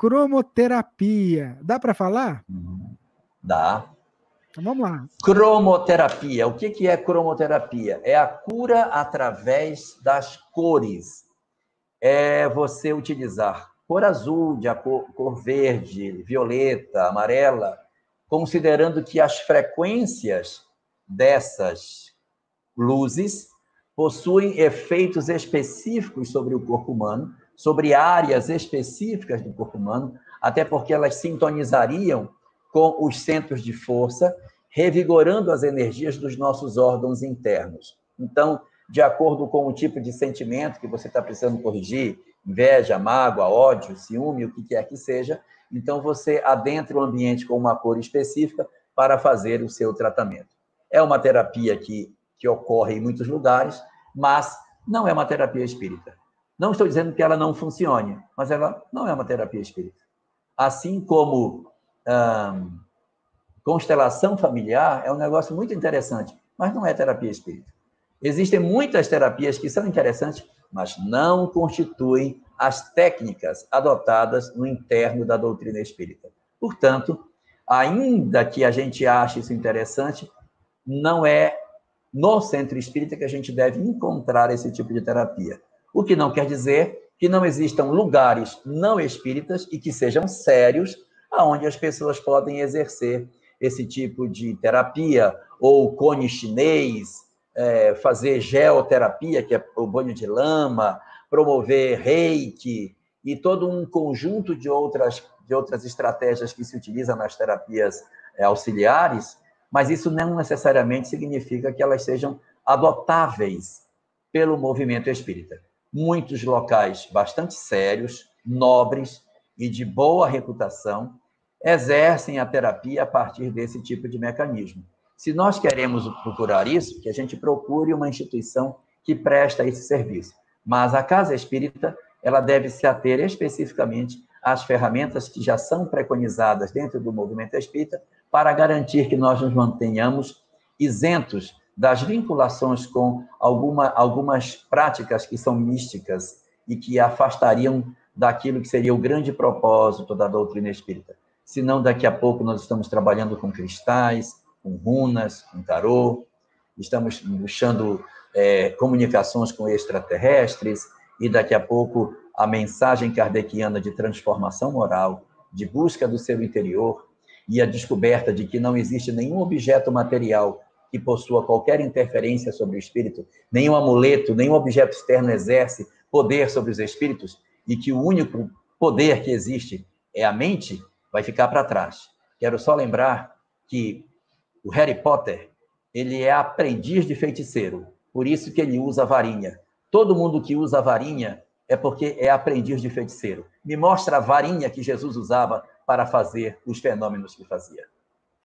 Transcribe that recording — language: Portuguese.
cromoterapia. Dá para falar? Uhum. Dá. Então vamos lá. Cromoterapia. O que é cromoterapia? É a cura através das cores. É você utilizar cor azul, de cor, cor verde, violeta, amarela, considerando que as frequências dessas luzes possuem efeitos específicos sobre o corpo humano, sobre áreas específicas do corpo humano, até porque elas sintonizariam com os centros de força, revigorando as energias dos nossos órgãos internos. Então, de acordo com o tipo de sentimento que você está precisando corrigir, inveja, mágoa, ódio, ciúme, o que quer que seja, então você adentra o ambiente com uma cor específica para fazer o seu tratamento. É uma terapia que, que ocorre em muitos lugares, mas não é uma terapia espírita. Não estou dizendo que ela não funcione, mas ela não é uma terapia espírita. Assim como hum, constelação familiar é um negócio muito interessante, mas não é terapia espírita. Existem muitas terapias que são interessantes, mas não constituem as técnicas adotadas no interno da doutrina espírita. Portanto, ainda que a gente ache isso interessante, não é no centro espírita que a gente deve encontrar esse tipo de terapia. O que não quer dizer que não existam lugares não espíritas e que sejam sérios, aonde as pessoas podem exercer esse tipo de terapia, ou cone chinês, é, fazer geoterapia, que é o banho de lama, promover reiki e todo um conjunto de outras, de outras estratégias que se utilizam nas terapias é, auxiliares, mas isso não necessariamente significa que elas sejam adotáveis pelo movimento espírita. Muitos locais bastante sérios, nobres e de boa reputação exercem a terapia a partir desse tipo de mecanismo. Se nós queremos procurar isso, que a gente procure uma instituição que presta esse serviço. Mas a casa espírita, ela deve se ater especificamente às ferramentas que já são preconizadas dentro do movimento espírita para garantir que nós nos mantenhamos isentos das vinculações com alguma, algumas práticas que são místicas e que afastariam daquilo que seria o grande propósito da doutrina espírita. Senão, daqui a pouco, nós estamos trabalhando com cristais, com runas, com tarô, estamos buscando é, comunicações com extraterrestres, e daqui a pouco a mensagem kardeciana de transformação moral, de busca do seu interior, e a descoberta de que não existe nenhum objeto material que possua qualquer interferência sobre o espírito, nenhum amuleto, nenhum objeto externo exerce poder sobre os espíritos, e que o único poder que existe é a mente, vai ficar para trás. Quero só lembrar que o Harry Potter, ele é aprendiz de feiticeiro, por isso que ele usa varinha. Todo mundo que usa varinha é porque é aprendiz de feiticeiro. Me mostra a varinha que Jesus usava para fazer os fenômenos que fazia.